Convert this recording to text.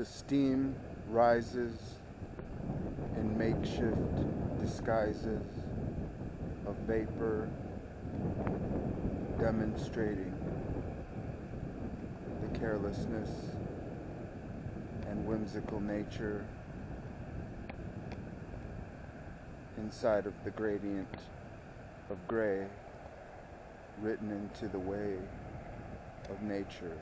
The steam rises in makeshift disguises of vapor, demonstrating the carelessness and whimsical nature inside of the gradient of gray written into the way of nature.